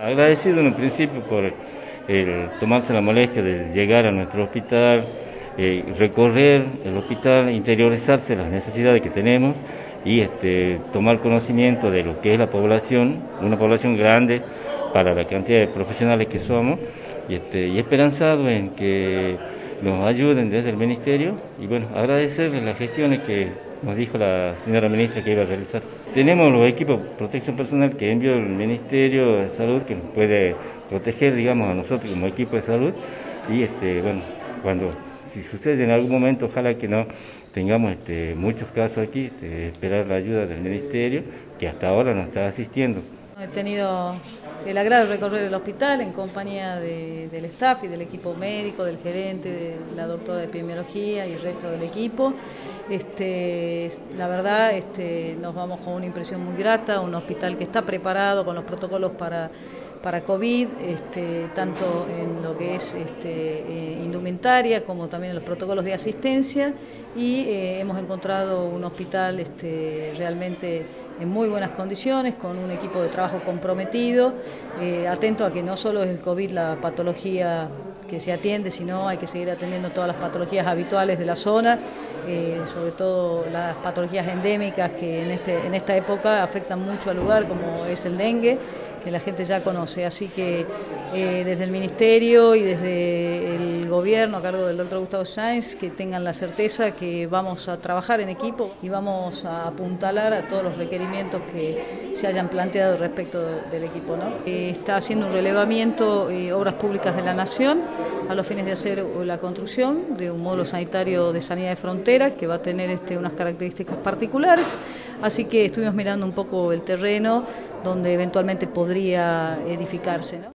Agradecido en un principio por tomarse la molestia de llegar a nuestro hospital, eh, recorrer el hospital, interiorizarse las necesidades que tenemos y este, tomar conocimiento de lo que es la población, una población grande para la cantidad de profesionales que somos y, este, y esperanzado en que nos ayuden desde el Ministerio y bueno, agradecerles las gestiones que nos dijo la señora ministra que iba a realizar. Tenemos los equipos de protección personal que envió el Ministerio de Salud que nos puede proteger, digamos, a nosotros como equipo de salud y este, bueno, cuando si sucede en algún momento, ojalá que no tengamos este, muchos casos aquí, este, esperar la ayuda del Ministerio que hasta ahora nos está asistiendo. He tenido el agrado de recorrer el hospital en compañía del staff y del equipo médico, del gerente, de la doctora de epidemiología y el resto del equipo. Este, la verdad, este, nos vamos con una impresión muy grata, un hospital que está preparado con los protocolos para para COVID, este, tanto en lo que es este, eh, como también los protocolos de asistencia y eh, hemos encontrado un hospital este, realmente en muy buenas condiciones, con un equipo de trabajo comprometido, eh, atento a que no solo es el COVID la patología que se atiende, sino hay que seguir atendiendo todas las patologías habituales de la zona, sobre todo las patologías endémicas que este, en esta época afectan mucho al lugar, como es el dengue la gente ya conoce. Así que eh, desde el Ministerio y desde el Gobierno a cargo del doctor Gustavo Sáenz, que tengan la certeza que vamos a trabajar en equipo y vamos a apuntalar a todos los requerimientos que se hayan planteado respecto del equipo. ¿no? Eh, está haciendo un relevamiento eh, Obras Públicas de la Nación a los fines de hacer la construcción de un módulo sanitario de sanidad de frontera que va a tener este, unas características particulares. Así que estuvimos mirando un poco el terreno donde eventualmente podría edificarse.